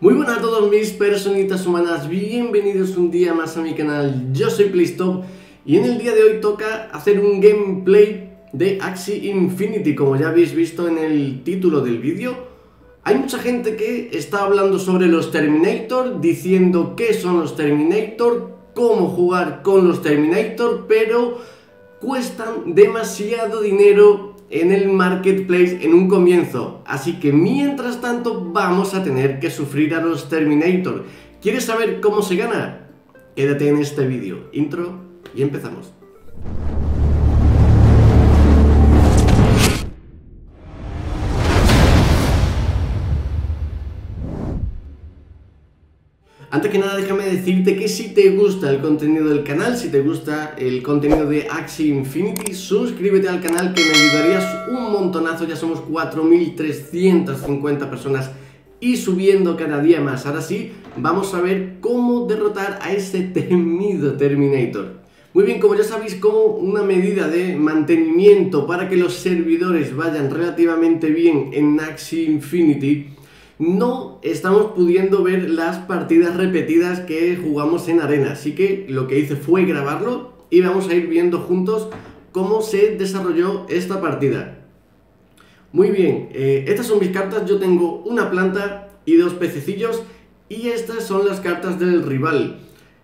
Muy buenas a todos mis personitas humanas, bienvenidos un día más a mi canal, yo soy Playstop y en el día de hoy toca hacer un gameplay de Axie Infinity, como ya habéis visto en el título del vídeo. Hay mucha gente que está hablando sobre los Terminator, diciendo qué son los Terminator, cómo jugar con los Terminator, pero cuestan demasiado dinero en el marketplace en un comienzo. Así que mientras tanto vamos a tener que sufrir a los Terminator. ¿Quieres saber cómo se gana? Quédate en este vídeo. Intro y empezamos. Antes que nada déjame decirte que si te gusta el contenido del canal, si te gusta el contenido de Axie Infinity, suscríbete al canal que me ayudarías un montonazo, ya somos 4.350 personas y subiendo cada día más. Ahora sí, vamos a ver cómo derrotar a ese temido Terminator. Muy bien, como ya sabéis, como una medida de mantenimiento para que los servidores vayan relativamente bien en Axie Infinity, no estamos pudiendo ver las partidas repetidas que jugamos en arena. Así que lo que hice fue grabarlo y vamos a ir viendo juntos cómo se desarrolló esta partida. Muy bien, eh, estas son mis cartas. Yo tengo una planta y dos pececillos y estas son las cartas del rival.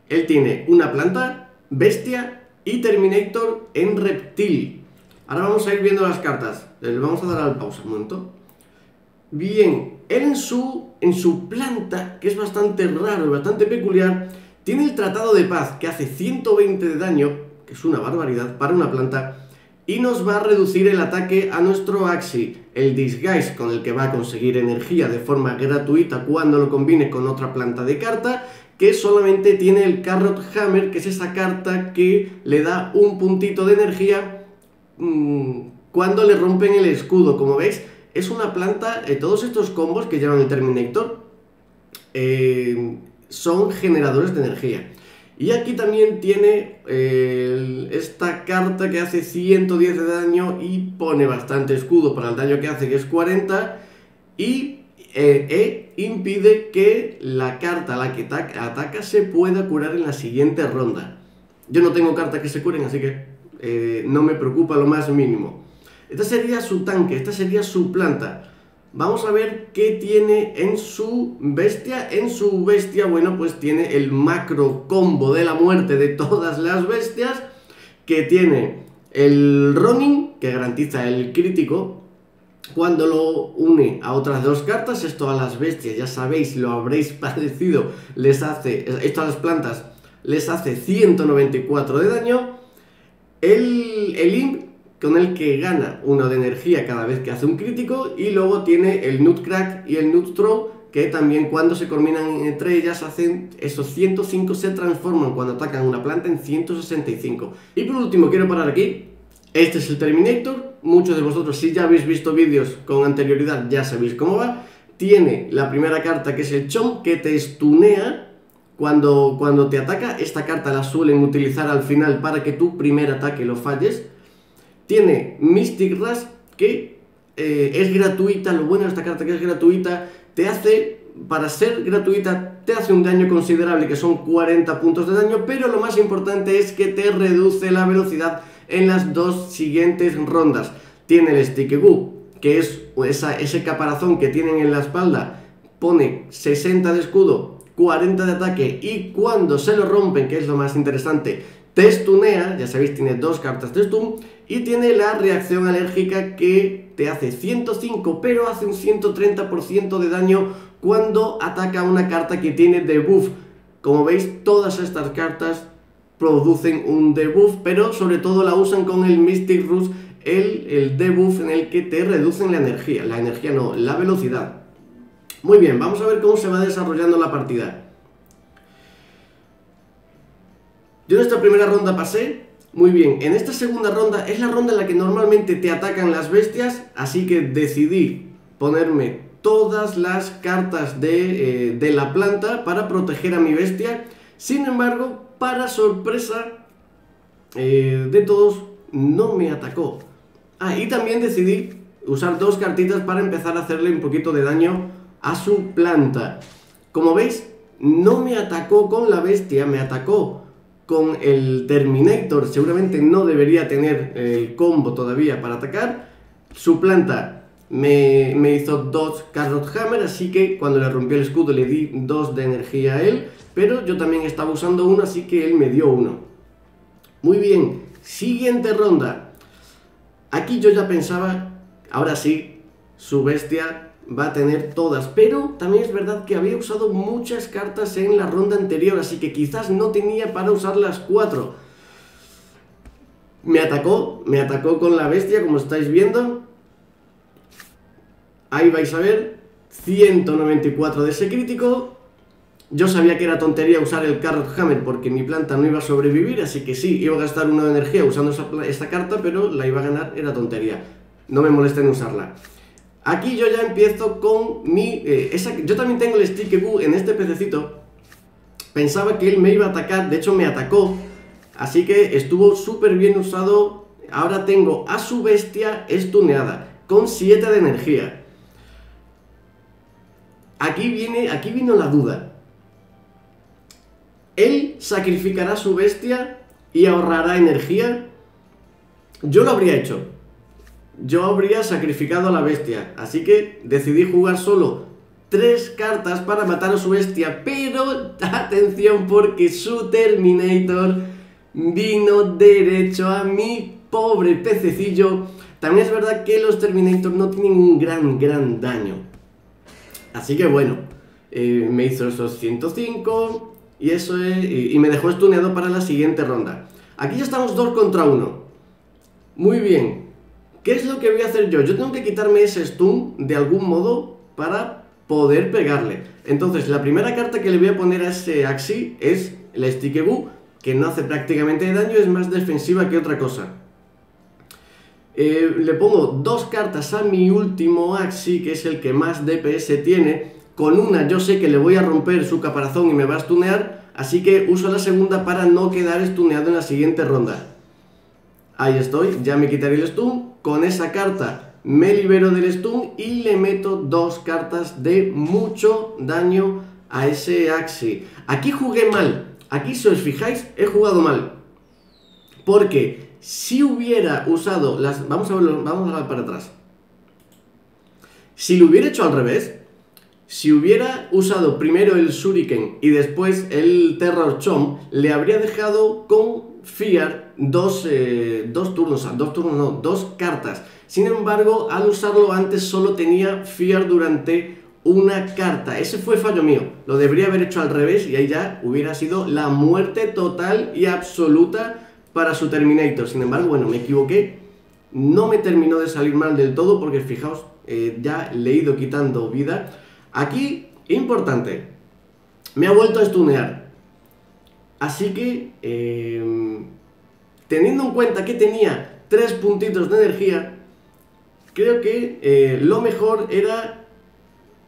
Él tiene una planta, bestia y Terminator en reptil. Ahora vamos a ir viendo las cartas. Le vamos a dar al pausa un momento. Bien, él en su, en su planta, que es bastante raro y bastante peculiar, tiene el Tratado de Paz, que hace 120 de daño, que es una barbaridad para una planta, y nos va a reducir el ataque a nuestro Axi. El Disguise, con el que va a conseguir energía de forma gratuita cuando lo combine con otra planta de carta, que solamente tiene el Carrot Hammer, que es esa carta que le da un puntito de energía mmm, cuando le rompen el escudo. Como veis, es una planta, eh, todos estos combos que llevan el Terminator eh, son generadores de energía. Y aquí también tiene eh, esta carta que hace 110 de daño y pone bastante escudo para el daño que hace, que es 40. Y e impide que la carta a la que ataca se pueda curar en la siguiente ronda. Yo no tengo cartas que se curen, así que no me preocupa lo más mínimo. Esta sería su tanque, esta sería su planta. Vamos a ver qué tiene en su bestia. En su bestia, bueno, pues tiene el macro combo de la muerte de todas las bestias. Que tiene el Ronin, que garantiza el crítico. Cuando lo une a otras dos cartas, esto a las bestias, ya sabéis, lo habréis padecido, les hace, esto a las plantas, les hace 194 de daño. El, el Imp con el que gana uno de energía cada vez que hace un crítico y luego tiene el Nutcrack y el Nutthrow que también cuando se combinan entre ellas hacen esos 105 se transforman cuando atacan una planta en 165. Y por último quiero parar aquí, este es el Terminator, muchos de vosotros si ya habéis visto vídeos con anterioridad ya sabéis cómo va, tiene la primera carta que es el Chom que te estunea cuando, cuando te ataca, esta carta la suelen utilizar al final para que tu primer ataque lo falles, tiene Mystic Rush que eh, es gratuita, lo bueno de esta carta que es gratuita, te hace, para ser gratuita, te hace un daño considerable que son 40 puntos de daño, pero lo más importante es que te reduce la velocidad en las dos siguientes rondas. Tiene el Sticky Goo, que es esa, ese caparazón que tienen en la espalda, pone 60 de escudo, 40 de ataque y cuando se lo rompen, que es lo más interesante, te stunea, ya sabéis, tiene dos cartas de stun y tiene la reacción alérgica que te hace 105, pero hace un 130% de daño cuando ataca una carta que tiene debuff. Como veis, todas estas cartas producen un debuff, pero sobre todo la usan con el Mystic Rush, el, el debuff en el que te reducen la energía. La energía no, la velocidad. Muy bien, vamos a ver cómo se va desarrollando la partida. Yo en esta primera ronda pasé muy bien. En esta segunda ronda es la ronda en la que normalmente te atacan las bestias, así que decidí ponerme todas las cartas de, eh, de la planta para proteger a mi bestia. Sin embargo, para sorpresa eh, de todos, no me atacó. Ah, y también decidí usar dos cartitas para empezar a hacerle un poquito de daño a su planta. Como veis, no me atacó con la bestia, me atacó con el Terminator. Seguramente no debería tener el combo todavía para atacar. Su planta me, hizo dos Carrot Hammer, así que cuando le rompió el escudo le di dos de energía a él. Pero yo también estaba usando uno, así que él me dio uno. Muy bien, siguiente ronda. Aquí yo ya pensaba, ahora sí, su bestia va a tener todas, pero también es verdad que había usado muchas cartas en la ronda anterior, así que quizás no tenía para usar las cuatro. Me atacó, me atacó con la bestia, como estáis viendo. Ahí vais a ver, 194 de ese crítico. Yo sabía que era tontería usar el Carrot Hammer porque mi planta no iba a sobrevivir, así que sí, iba a gastar una energía usando esta carta, pero la iba a ganar, era tontería. No me molesten en usarla. Aquí yo ya empiezo con mi... Eh, yo también tengo el Stick Boo en este pececito. Pensaba que él me iba a atacar, de hecho me atacó. Así que estuvo súper bien usado. Ahora tengo a su bestia estuneada, con 7 de energía. Aquí viene, aquí vino la duda. ¿Él sacrificará su bestia y ahorrará energía? Yo lo habría hecho yo habría sacrificado a la bestia. Así que decidí jugar solo tres cartas para matar a su bestia. Pero atención porque su Terminator vino derecho a mi pobre pececillo. También es verdad que los Terminator no tienen un gran, gran daño. Así que bueno, eh, me hizo esos 105 y eso y me dejó estuneado para la siguiente ronda. Aquí ya estamos 2 contra 1. Muy bien, ¿Qué es lo que voy a hacer yo? Yo tengo que quitarme ese stun de algún modo para poder pegarle. Entonces, la primera carta que le voy a poner a ese Axi es el Stikeboo, que no hace prácticamente daño, es más defensiva que otra cosa. Eh, le pongo dos cartas a mi último Axi, que es el que más DPS tiene. Con una yo sé que le voy a romper su caparazón y me va a stunear, así que uso la segunda para no quedar stuneado en la siguiente ronda. Ahí estoy, ya me quitaré el stun. Con esa carta me libero del stun y le meto dos cartas de mucho daño a ese Axi. Aquí jugué mal. Aquí, si os fijáis, he jugado mal. Porque si hubiera usado las... Vamos a verlo, vamos a ver para atrás. Si lo hubiera hecho al revés, si hubiera usado primero el Shuriken y después el Terror Chomp, le habría dejado con Fear dos, eh, dos turnos, dos turnos no, dos cartas. Sin embargo, al usarlo antes solo tenía Fear durante una carta. Ese fue fallo mío. Lo debería haber hecho al revés y ahí ya hubiera sido la muerte total y absoluta para su Terminator. Sin embargo, bueno, me equivoqué. No me terminó de salir mal del todo porque fijaos, eh, ya le he ido quitando vida. Aquí, importante, me ha vuelto a stunear. Así que, em, teniendo en cuenta que tenía tres puntitos de energía, creo que eh, lo mejor era,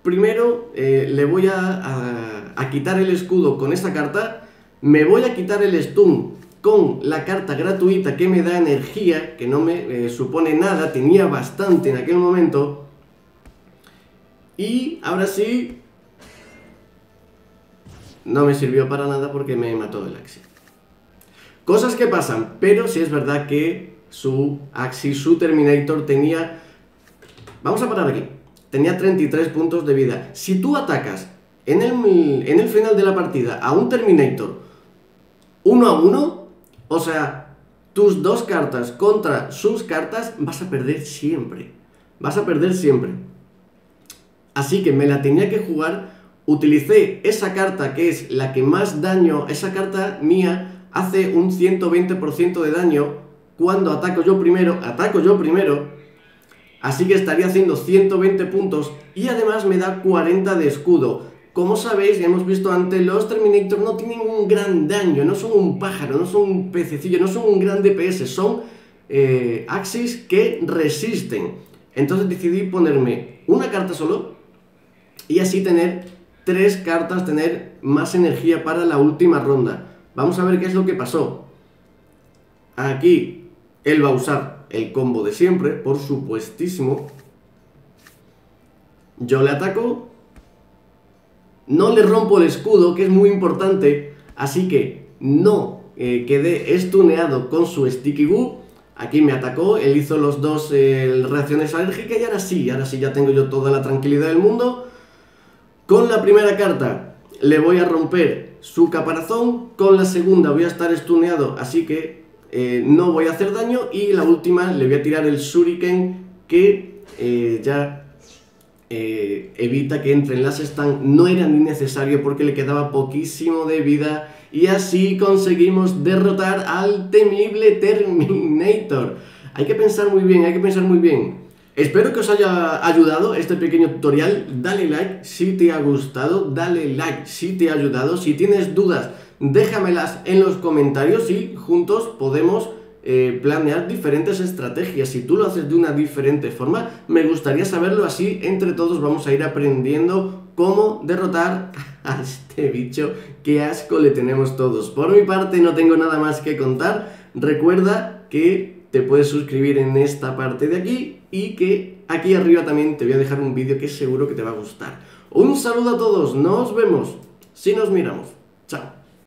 primero, eh, le voy a, quitar el escudo con esta carta, me voy a quitar el stun con la carta gratuita que me da energía, que no me eh, supone nada, tenía bastante en aquel momento, y ahora sí, no me sirvió para nada porque me mató el Axi. Cosas que pasan, pero sí es verdad que su Axi, su Terminator tenía... Vamos a parar aquí. Tenía 33 puntos de vida. Si tú atacas en el, en el final de la partida a un Terminator uno a uno, o sea, tus dos cartas contra sus cartas, vas a perder siempre. Vas a perder siempre. Así que me la tenía que jugar utilicé esa carta que es la que más daño, esa carta mía hace un 120% de daño cuando ataco yo primero, ataco yo primero, así que estaría haciendo 120 puntos y además me da 40 de escudo. Como sabéis, ya hemos visto antes, los Terminator no tienen un gran daño, no son un pájaro, no son un pececillo, no son un gran DPS, son eh, Axis que resisten. Entonces decidí ponerme una carta solo y así tener tres cartas tener más energía para la última ronda. Vamos a ver qué es lo que pasó. Aquí él va a usar el combo de siempre, por supuestísimo. Yo le ataco. no le rompo el escudo, que es muy importante, así que no eh, quedé estuneado con su Sticky Goo. Aquí me atacó, él hizo los dos eh, reacciones alérgicas y ahora sí, ahora sí ya tengo yo toda la tranquilidad del mundo. Con la primera carta le voy a romper su caparazón, con la segunda voy a estar estuneado, así que eh, no voy a hacer daño y la última le voy a tirar el shuriken que ya eh, evita que entren las stun, no era ni necesario porque le quedaba poquísimo de vida y así conseguimos derrotar al temible Terminator. Hay que pensar muy bien, hay que pensar muy bien. Espero que os haya ayudado este pequeño tutorial. Dale like si te ha gustado, dale like si te ha ayudado. Si tienes dudas, déjamelas en los comentarios y juntos podemos eh, planear diferentes estrategias. Si tú lo haces de una diferente forma, me gustaría saberlo así. Entre todos vamos a ir aprendiendo cómo derrotar a este bicho. Qué asco le tenemos todos. Por mi parte no tengo nada más que contar. Recuerda que te puedes suscribir en esta parte de aquí y que aquí arriba también te voy a dejar un vídeo que seguro que te va a gustar. Un saludo a todos, nos vemos si nos miramos.